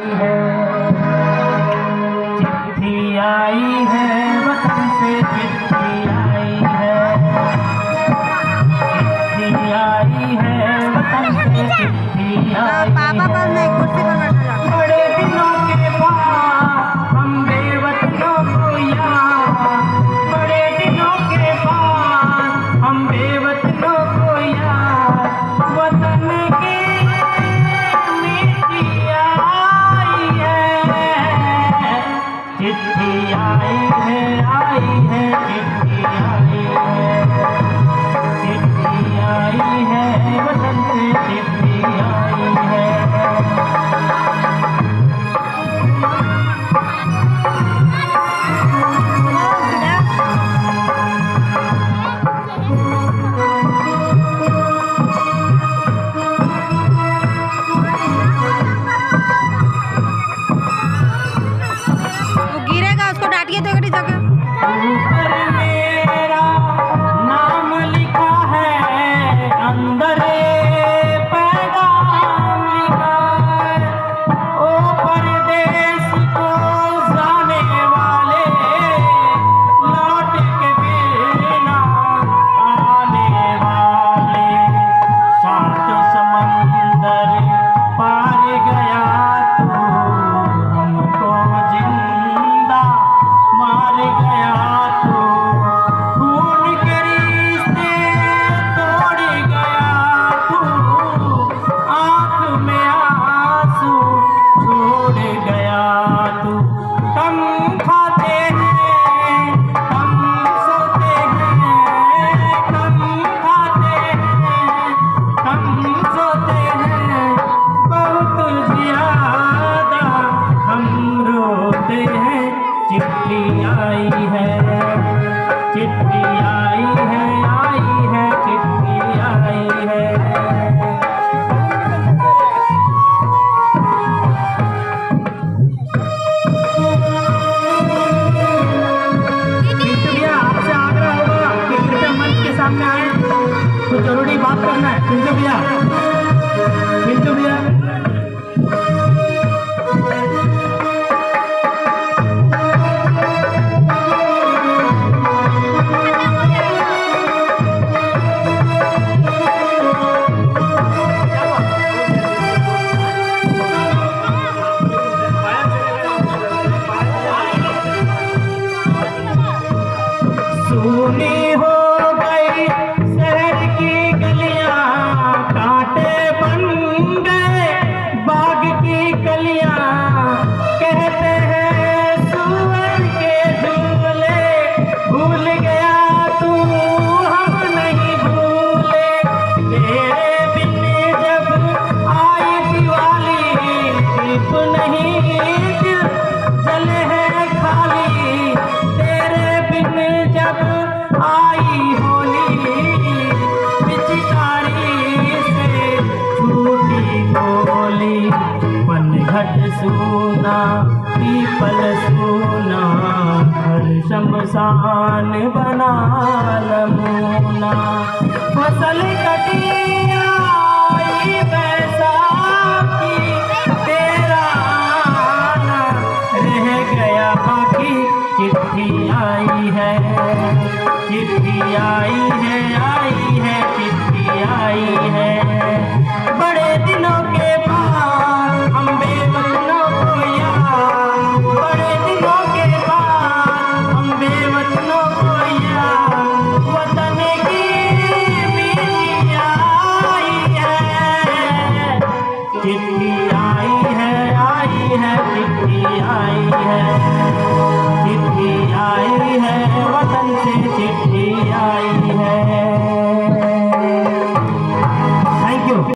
Yeah. आई है आई है आई है चिट्ठी आई घट सोना, पीपल सुना, हर शमशान बना लमूना फ़सल कटी चिट्ठी आई है, चिट्ठी आई है